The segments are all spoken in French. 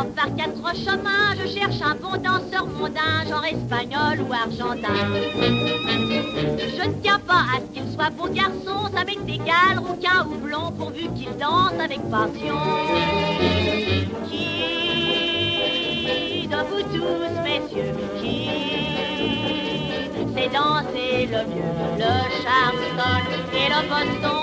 Par quatre chemins, je cherche un bon danseur mondain, genre espagnol ou argentin. Je ne tiens pas à ce qu'il soit bon garçon, ça m'est égal, rouquin ou blond, pourvu qu'il danse avec passion. Qui de vous tous, messieurs, qui sait danser le mieux, le charleston et le boston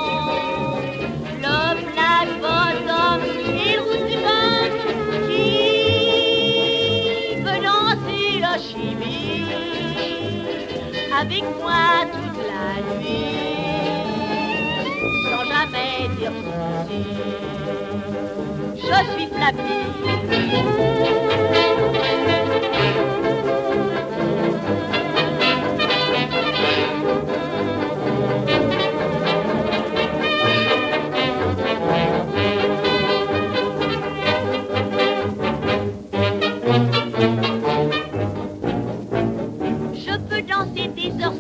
avec moi toute la nuit, sans jamais dire ceci. Je suis Flappy.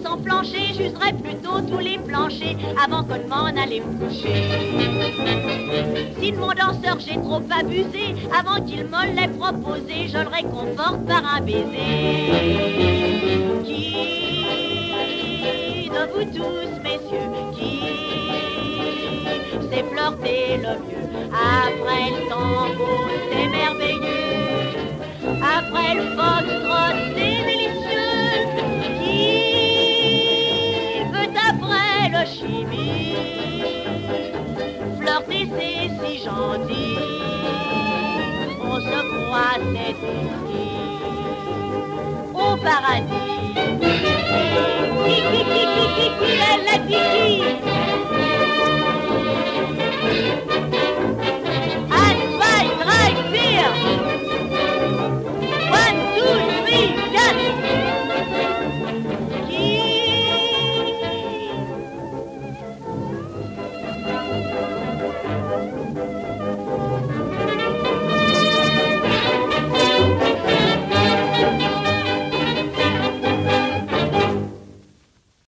Sans plancher, j'userais plutôt tous les planchers avant qu'on m'en allait me coucher. Si de mon danseur j'ai trop abusé, avant qu'il me l'ait proposé, je le réconforte par un baiser. Qui de vous tous, messieurs, qui sait flirter le mieux Après le tango, c'est merveilleux. Après le foxtrot, C'est si gentil. On se croit, c'est au paradis.